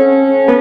Música